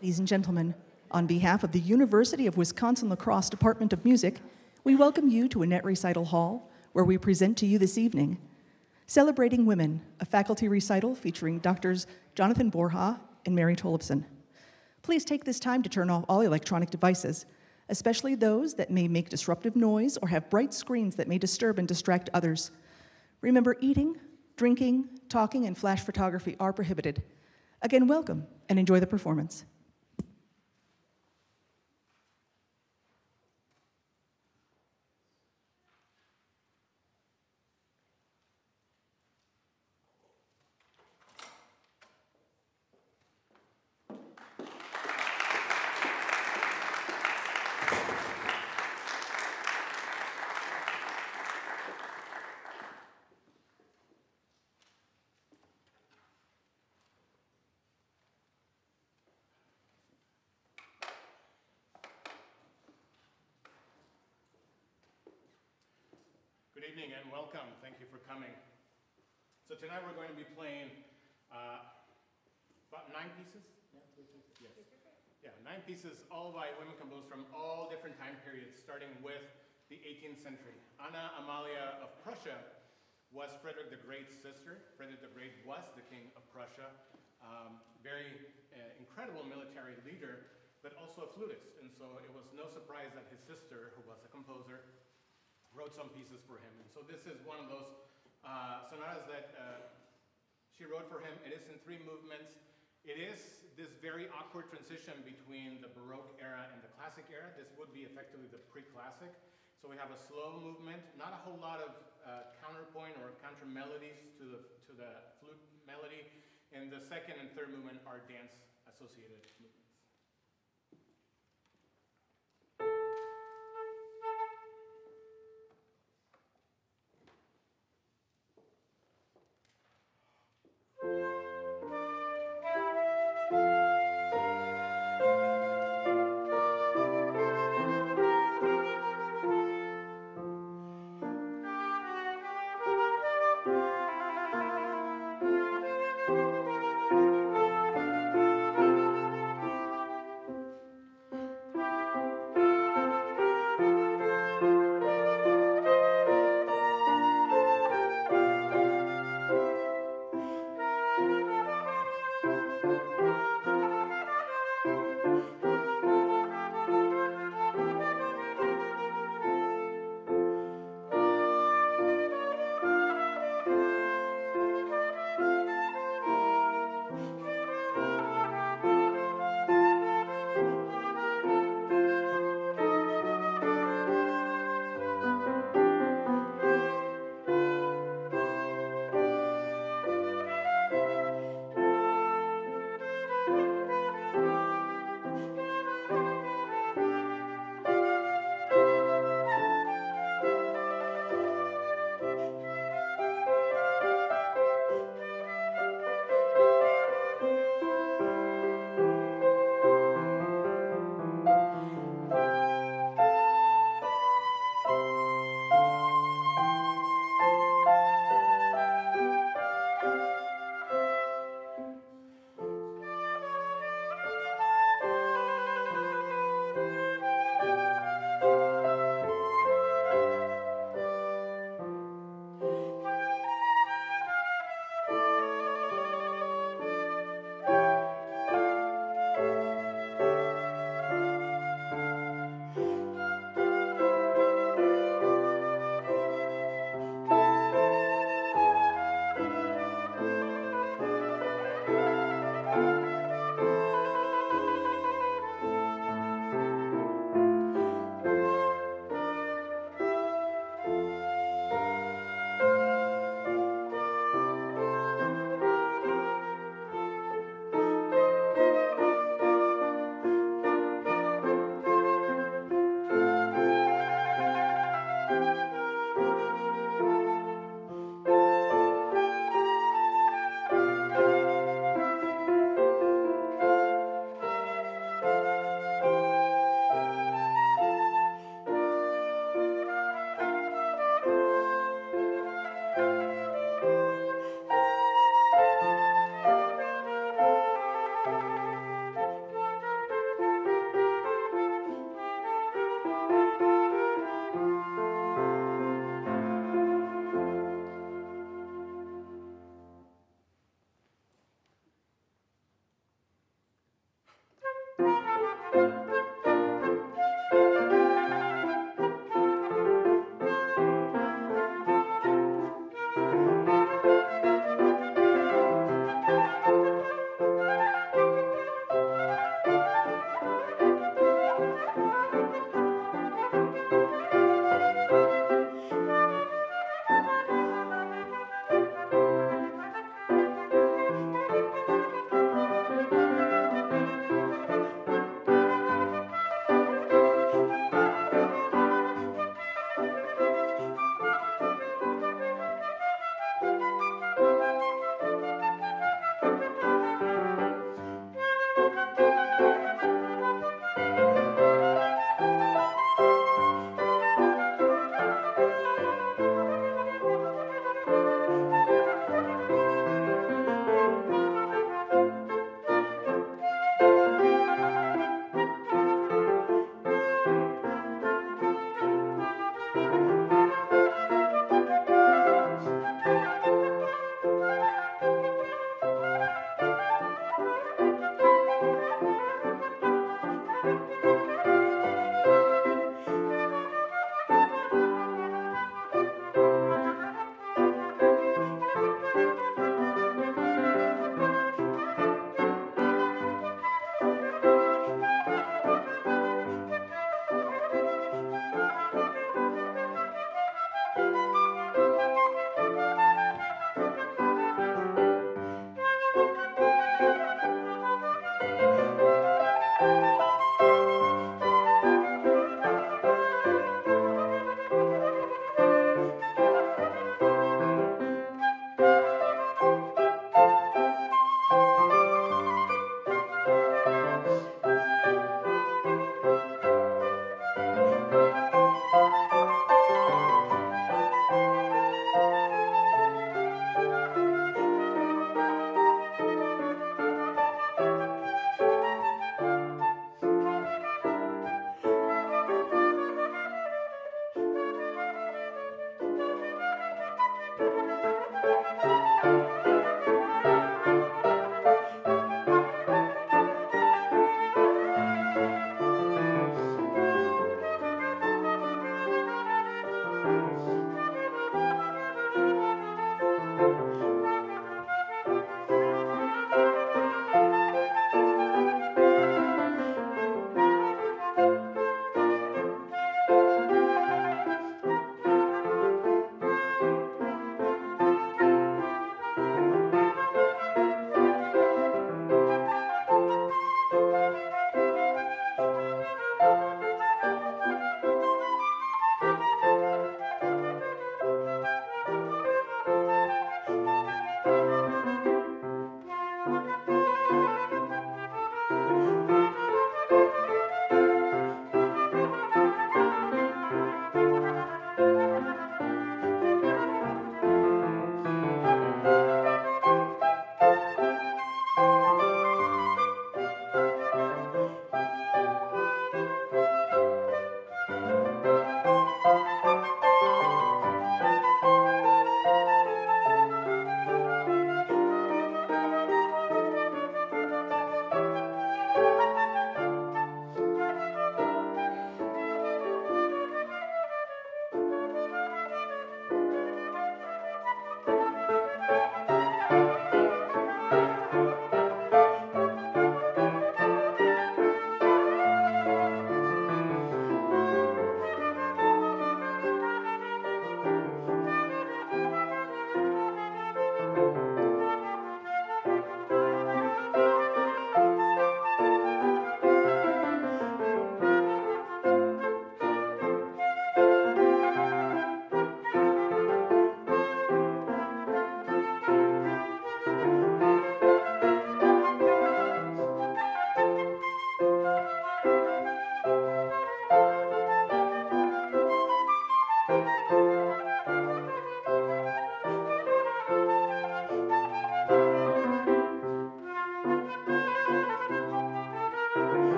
Ladies and gentlemen, on behalf of the University of Wisconsin La Crosse Department of Music, we welcome you to Annett Recital Hall, where we present to you this evening Celebrating Women, a faculty recital featuring Doctors Jonathan Borja and Mary Tollefson. Please take this time to turn off all electronic devices, especially those that may make disruptive noise or have bright screens that may disturb and distract others. Remember, eating, drinking, talking, and flash photography are prohibited. Again, welcome and enjoy the performance. Good evening and welcome. Thank you for coming. So tonight we're going to be playing uh, about nine pieces. Yeah, yes. Yeah, nine pieces, all by women composed from all different time periods, starting with the 18th century. Anna Amalia of Prussia was Frederick the Great's sister. Frederick the Great was the king of Prussia, um, very uh, incredible military leader, but also a flutist. And so it was no surprise that his sister, who was a composer, wrote some pieces for him. And so this is one of those uh, sonatas that uh, she wrote for him. It is in three movements. It is this very awkward transition between the Baroque era and the Classic era. This would be effectively the pre-classic. So we have a slow movement, not a whole lot of uh, counterpoint or counter melodies to the, to the flute melody. And the second and third movement are dance associated movements.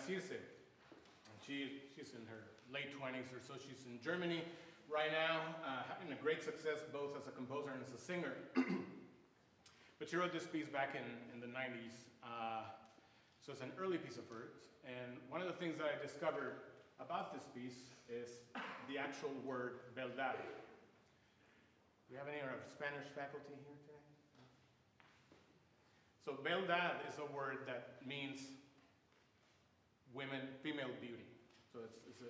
Syrse. And She, she's in her late 20s or so. She's in Germany right now, uh, having a great success both as a composer and as a singer. but she wrote this piece back in, in the 90s. Uh, so it's an early piece of hers. And one of the things that I discovered about this piece is the actual word beldad. Do we have any of Spanish faculty here today? So beldad is a word that means women, female beauty. So it's, it's,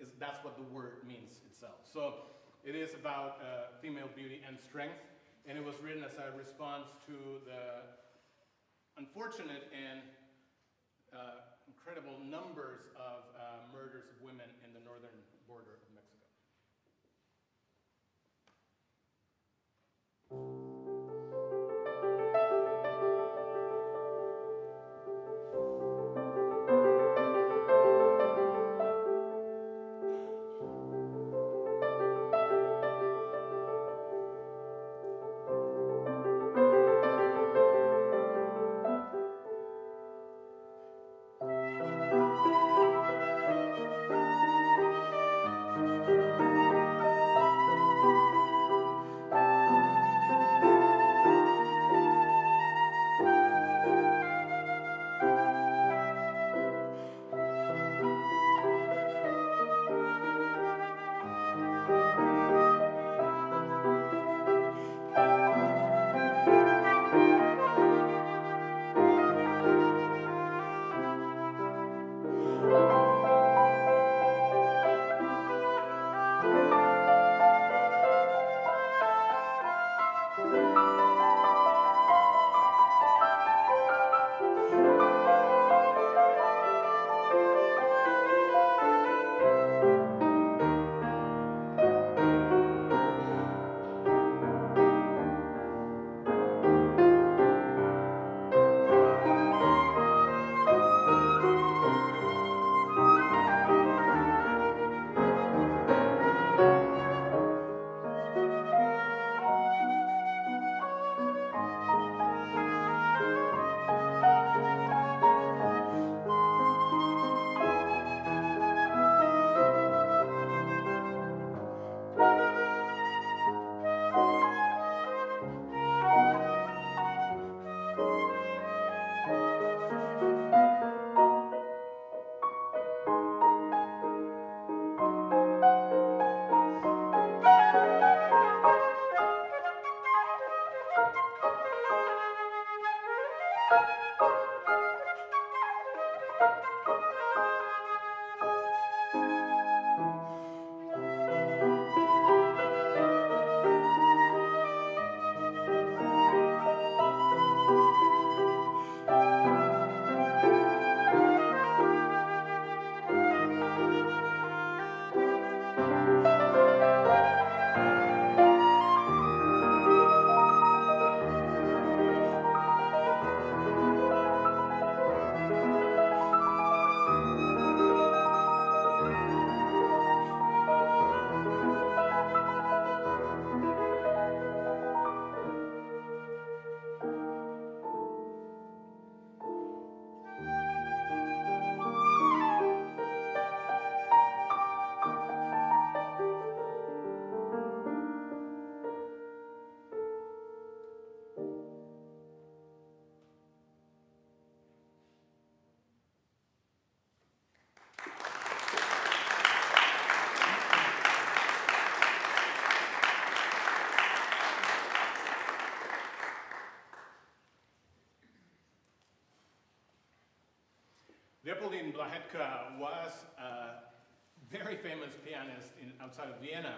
it's, that's what the word means itself. So it is about uh, female beauty and strength, and it was written as a response to the unfortunate and uh, incredible numbers of uh, murders of women in the northern border of Leopoldine Blahetka was a very famous pianist in, outside of Vienna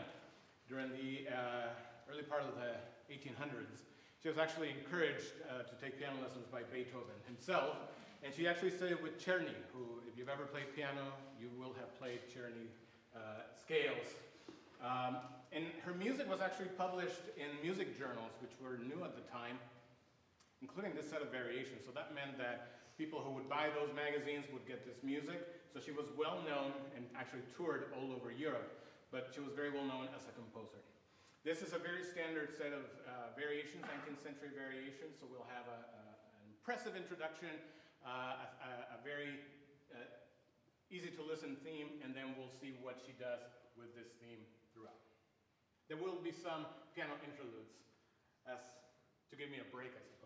during the uh, early part of the 1800s. She was actually encouraged uh, to take piano lessons by Beethoven himself, and she actually studied with Czerny, who, if you've ever played piano, you will have played Czerny uh, scales. Um, and her music was actually published in music journals, which were new at the time, including this set of variations. So that meant that people who would buy those magazines would get this music. So she was well known and actually toured all over Europe, but she was very well known as a composer. This is a very standard set of uh, variations, 19th century variations, so we'll have a, a, an impressive introduction, uh, a, a, very uh, easy to listen theme, and then we'll see what she does with this theme throughout. There will be some piano interludes as to give me a break, I suppose.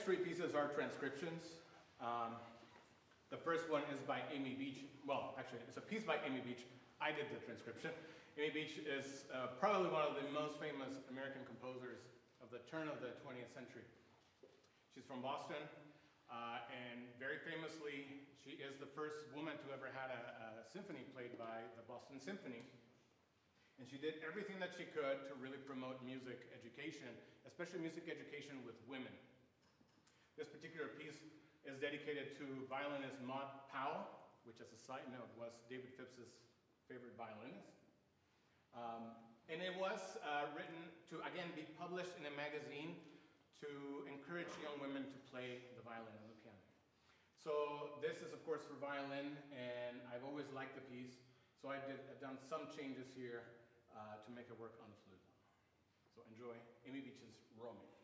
Next three pieces are transcriptions. Um, the first one is by Amy Beach. Well, actually, it's a piece by Amy Beach. I did the transcription. Amy Beach is uh, probably one of the most famous American composers of the turn of the 20th century. She's from Boston, uh, and very famously, she is the first woman to ever had a, a symphony played by the Boston Symphony. And she did everything that she could to really promote music education, especially music education with women. This particular piece is dedicated to violinist Maud Powell, which as a side note was David Phipps's favorite violinist. Um, and it was uh, written to, again, be published in a magazine to encourage young women to play the violin and the piano. So this is, of course, for violin, and I've always liked the piece. So I I've done some changes here uh, to make it work on the flute. So enjoy Amy Beach's Romance.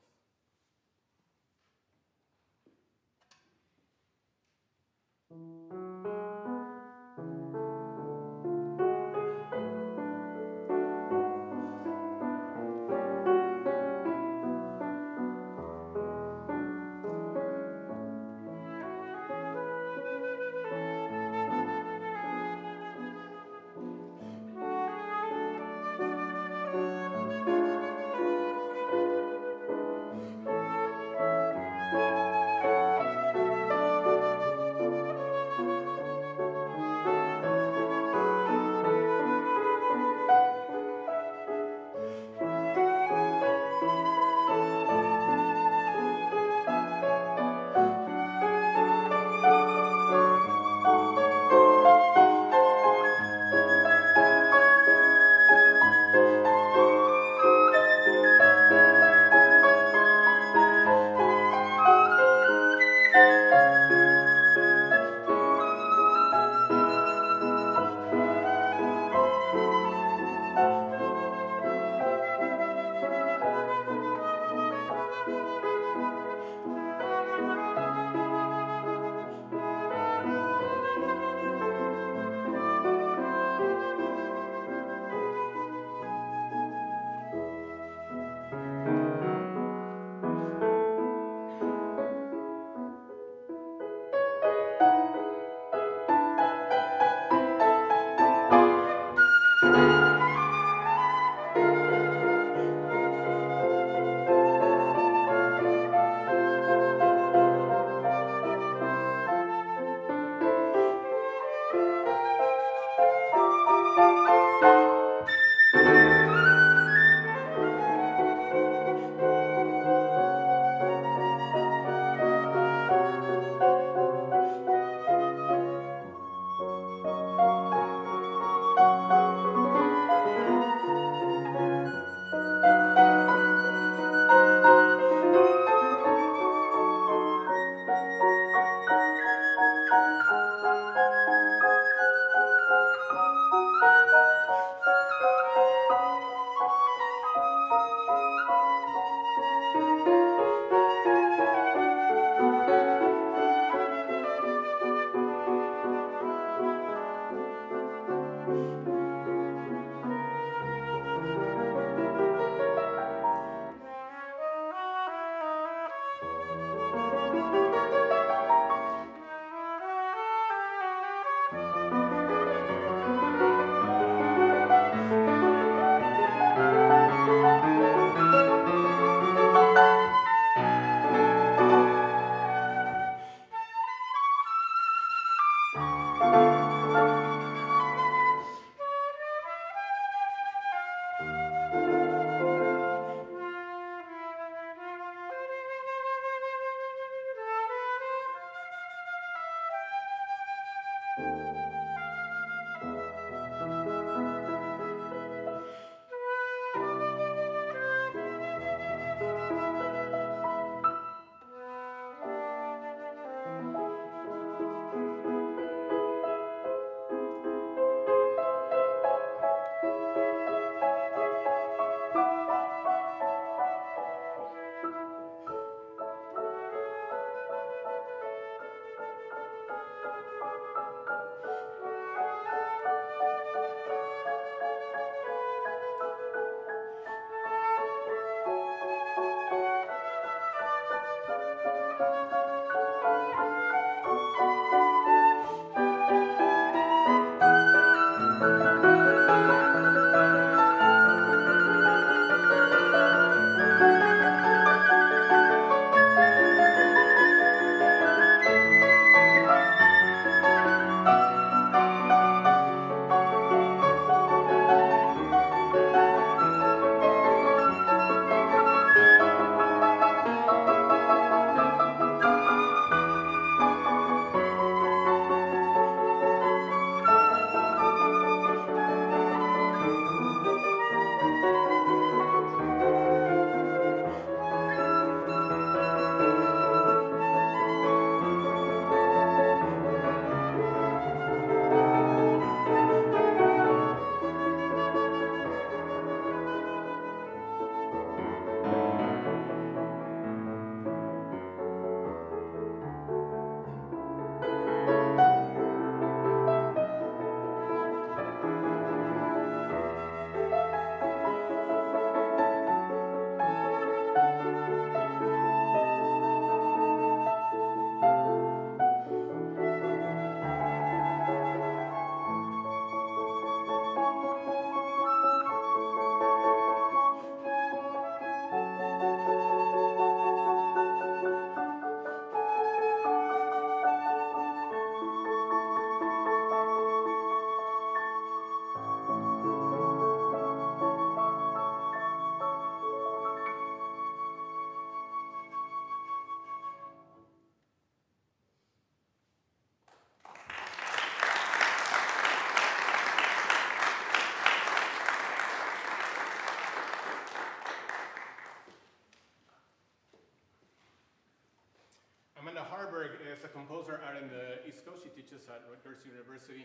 At Rutgers University.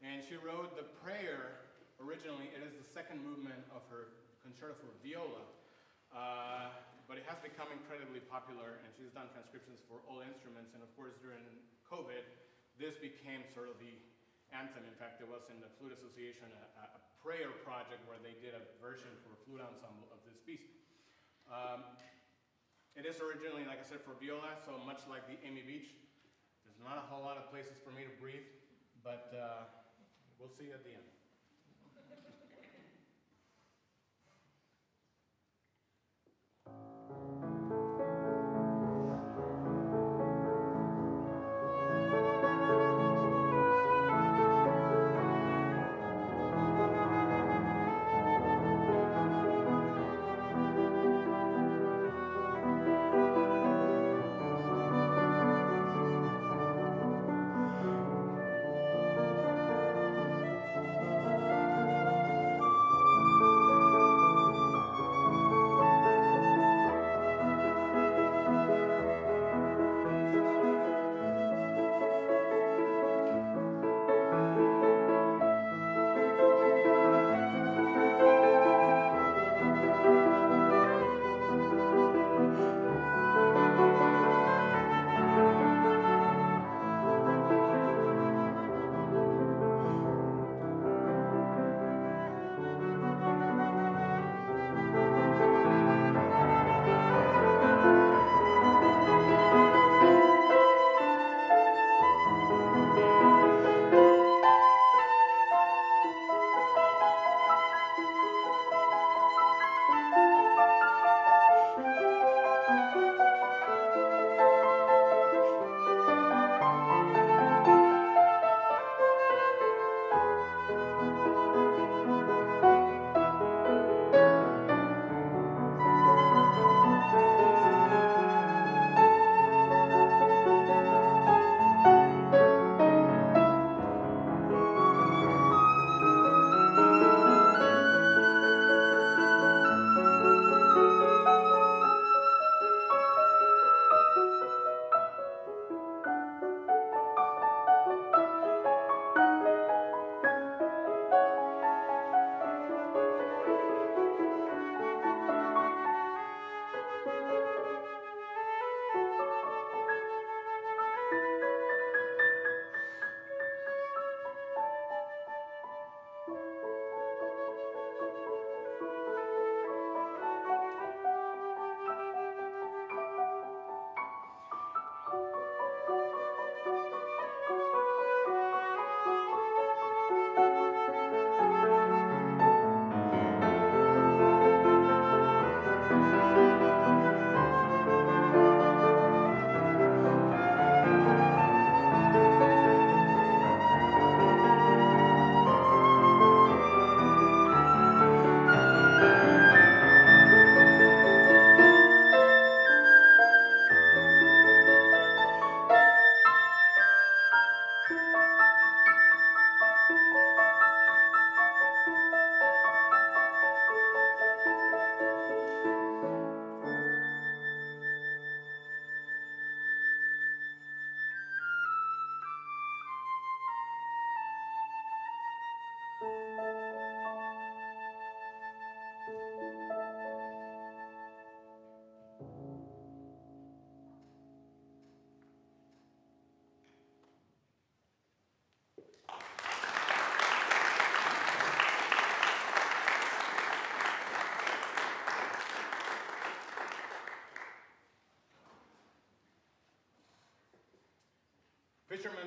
And she wrote the prayer originally. It is the second movement of her concerto for viola. Uh, but it has become incredibly popular, and she's done transcriptions for all instruments. And of course, during COVID, this became sort of the anthem. In fact, there was in the Flute Association a, a prayer project where they did a version for flute ensemble of this piece. Um, it is originally, like I said, for viola, so much like the Amy Beach, there's not a whole lot of places for me to breathe, but uh, we'll see you at the end.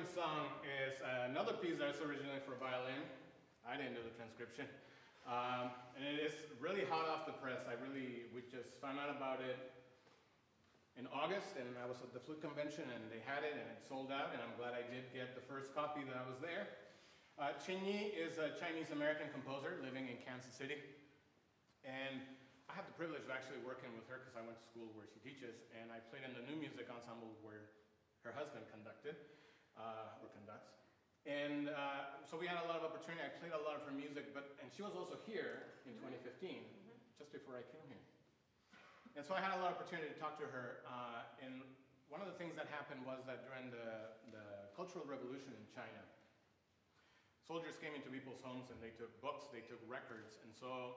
Fisherman's Song is another piece that's originally for violin. I didn't do the transcription. Um, and it is really hot off the press. I really, we just found out about it in August, and I was at the flute convention, and they had it, and it sold out, and I'm glad I did get the first copy that I was there. Uh, Chen Yi is a Chinese-American composer living in Kansas City, and I have the privilege of actually working with her because I went to school where she teaches, and I played in the new music ensemble where her husband conducted uh, or conducts. And uh, so we had a lot of opportunity. I played a lot of her music, but and she was also here in 2015, just before I came here. And so I had a lot of opportunity to talk to her. Uh, and one of the things that happened was that during the, the Cultural Revolution in China, soldiers came into people's homes and they took books, they took records, and so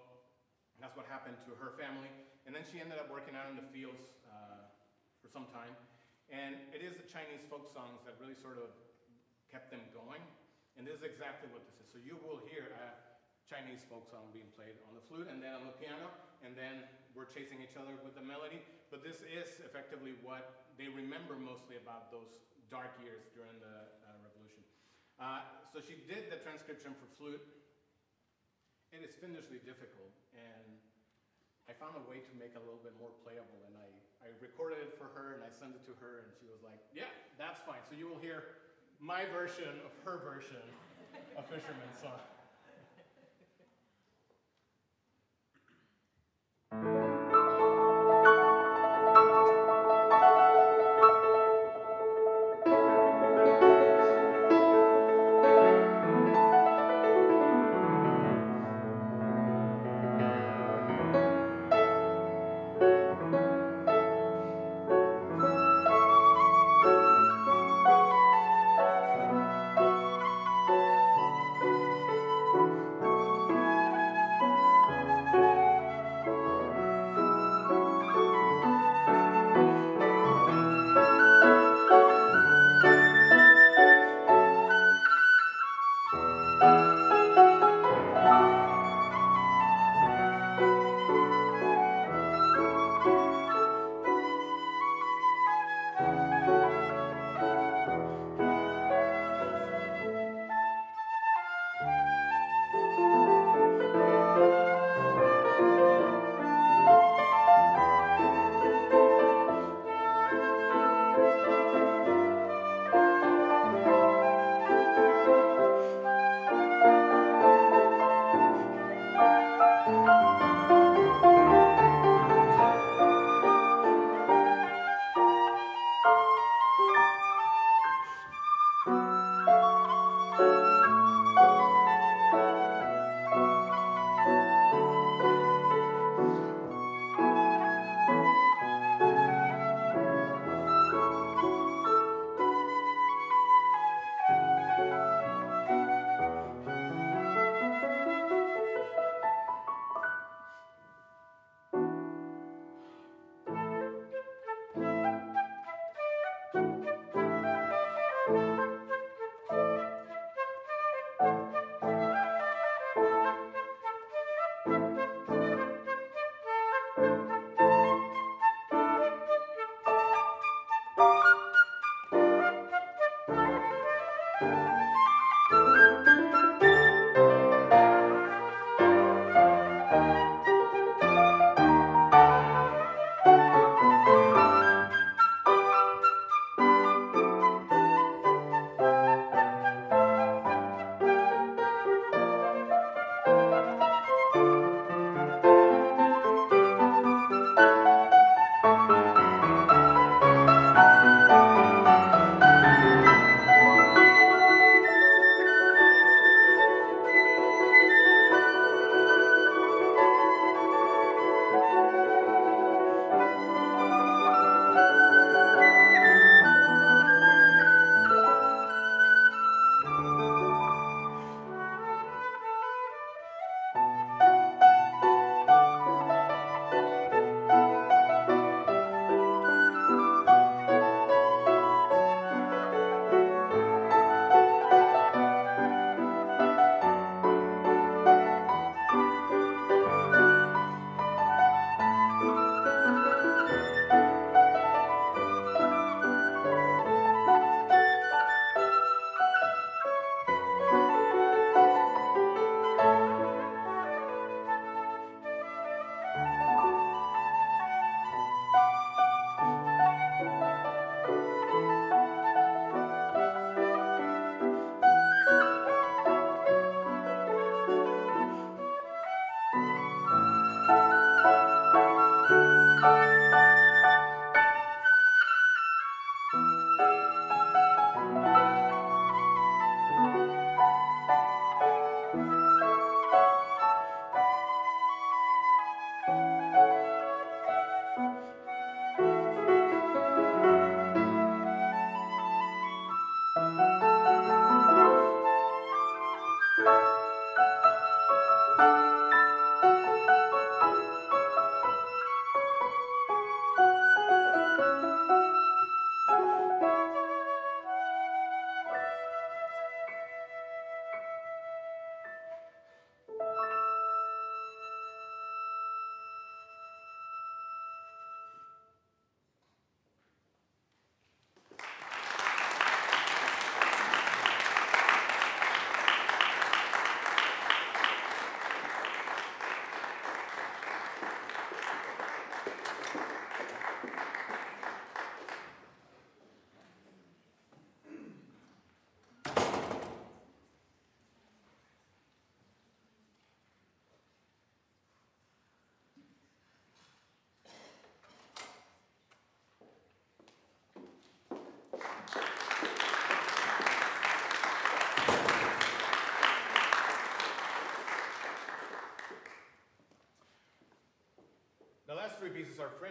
that's what happened to her family. And then she ended up working out in the fields uh, for some time. And it is the Chinese folk songs that really sort of kept them going. And this is exactly what this is. So you will hear a Chinese folk song being played on the flute and then on the piano, and then we're chasing each other with the melody. But this is effectively what they remember mostly about those dark years during the uh, revolution. Uh, so she did the transcription for flute. It is fiendishly difficult, and I found a way to make it a little bit more playable, and I, I recorded it for her, and I sent it to her, and she was like, yeah, that's fine. So you will hear my version of her version of Fisherman's Song.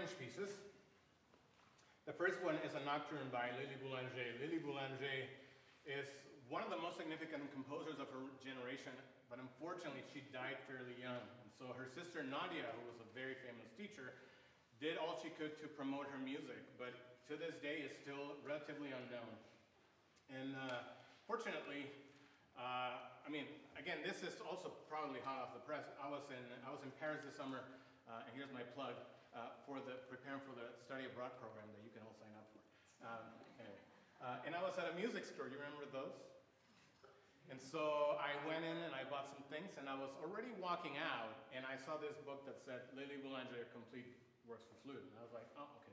French pieces. The first one is a nocturne by Lily Boulanger. Lily Boulanger is one of the most significant composers of her generation, but unfortunately she died fairly young. And so her sister Nadia, who was a very famous teacher, did all she could to promote her music, but to this day is still relatively unknown. And uh, fortunately, uh, I mean, again, this is also probably hot off the press. I was in, I was in Paris this summer, uh, and here's my plug uh, for the preparing for the study abroad program that you can all sign up for. Um, anyway, uh, and I was at a music store. You remember those? And so I went in and I bought some things, and I was already walking out, and I saw this book that said Lily Boulanger Complete Works for Flute. And I was like, oh, okay,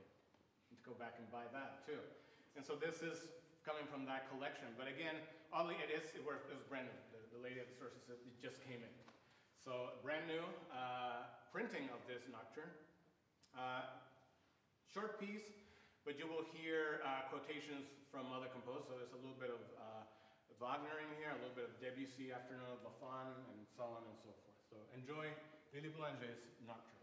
let's go back and buy that too. And so this is coming from that collection. But again, oddly, it is, it was, it was brand new. The, the lady at the store said it just came in. So brand new uh, printing of this nocturne. Uh, short piece, but you will hear uh, quotations from other composers. So there's a little bit of uh, Wagner in here, a little bit of Debussy, Afternoon of Lafon, and so on and so forth. So enjoy Lily Boulanger's Nocturne.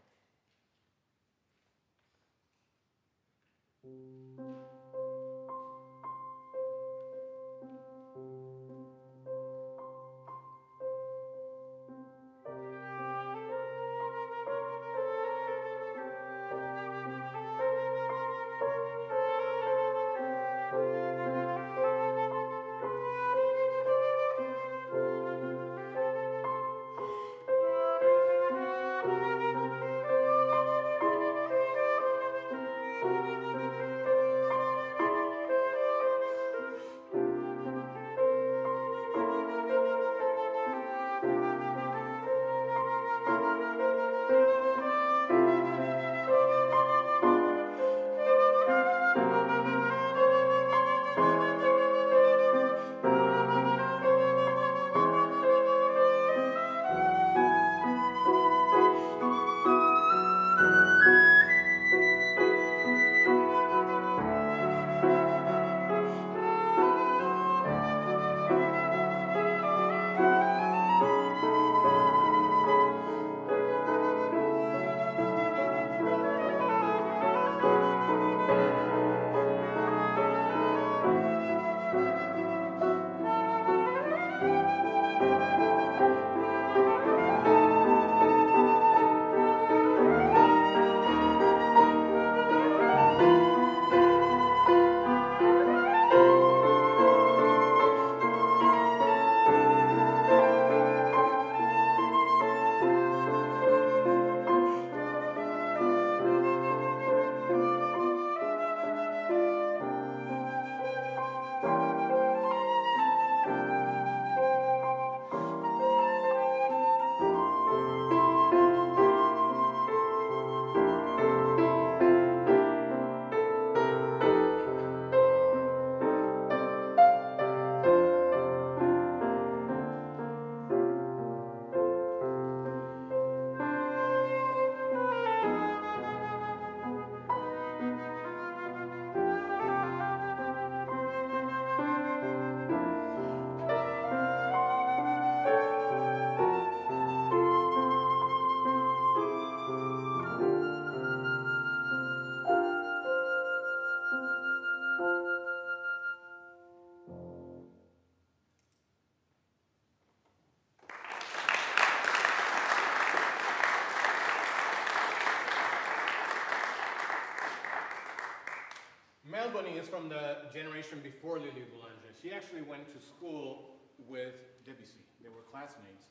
Mel Bonis is from the generation before Lily Boulanger. She actually went to school with Debussy. They were classmates.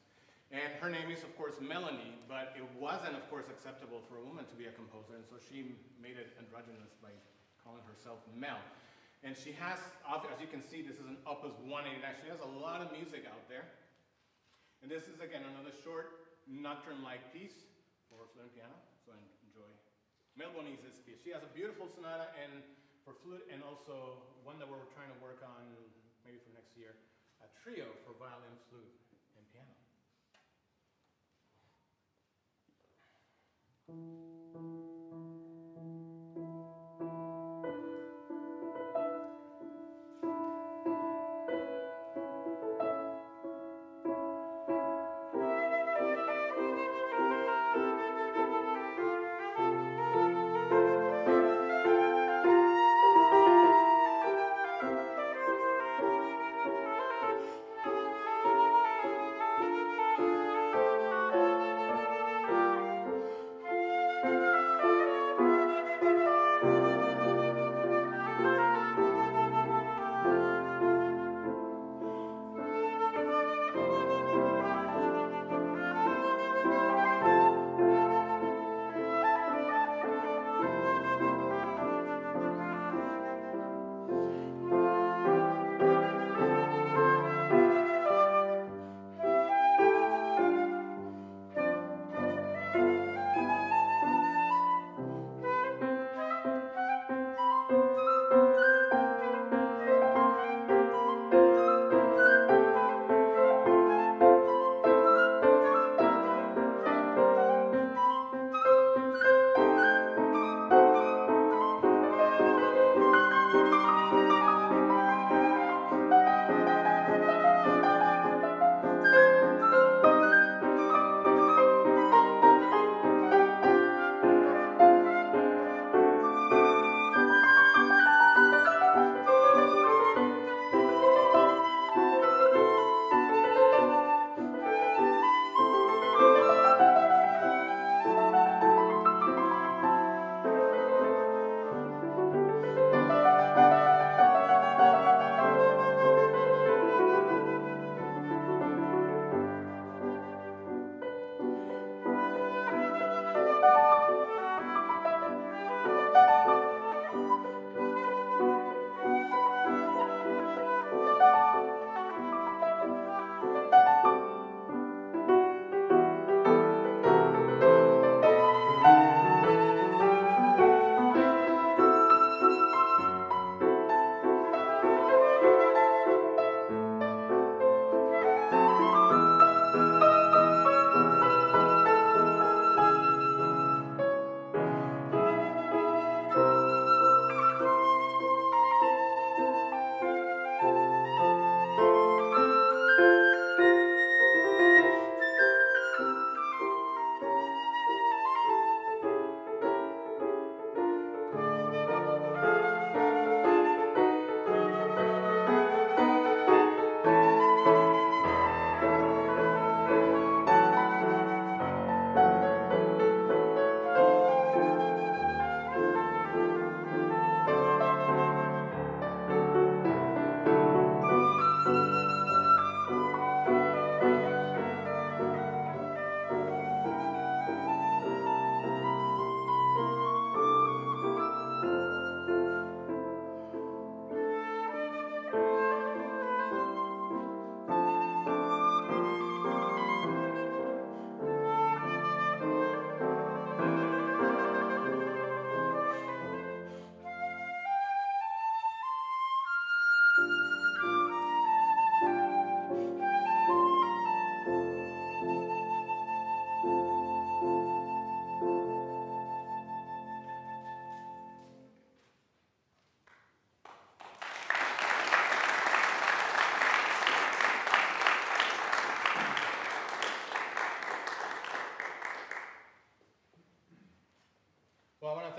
And her name is, of course, Melanie, but it wasn't, of course, acceptable for a woman to be a composer, and so she made it androgynous by calling herself Mel. And she has, as you can see, this is an Opus 189. She has a lot of music out there. And this is, again, another short nocturne-like piece for flute and piano, so enjoy. Mel Bonis's piece. She has a beautiful sonata and for flute and also one that we're trying to work on maybe for next year, a trio for violin, flute, and piano.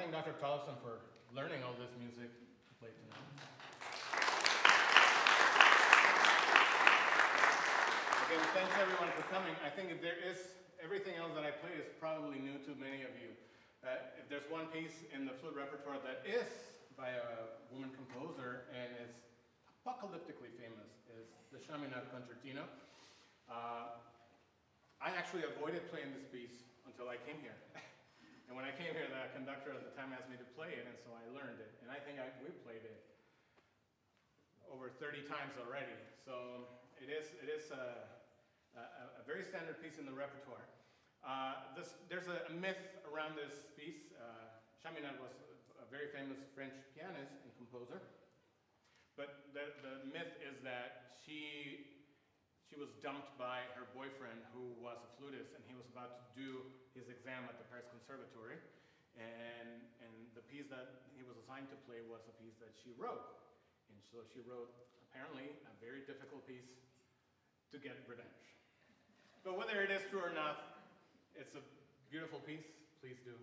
Lawson for learning all this music to play tonight. Again, thanks everyone for coming. I think if there is, everything else that I play is probably new to many of you. Uh, if there's one piece in the flute repertoire that is by a woman composer and is apocalyptically famous, is the Chaminade Concertino. Uh, I actually avoided playing this piece until I came here. and when I came here, the conductor at the time asked me to play it, and so I learned it. And I think I, we played it over 30 times already. So it is, it is a, a, a very standard piece in the repertoire. Uh, this, there's a, a, myth around this piece. Uh, Chaminade was a, a very famous French pianist and composer. But the, the myth is that she, she was dumped by her boyfriend who was a flutist and he was about to do his exam at the Paris Conservatory. And, and the piece that he was assigned to play was a piece that she wrote. And so she wrote, apparently, a very difficult piece to get revenge. But whether it is true or not, it's a beautiful piece. Please do.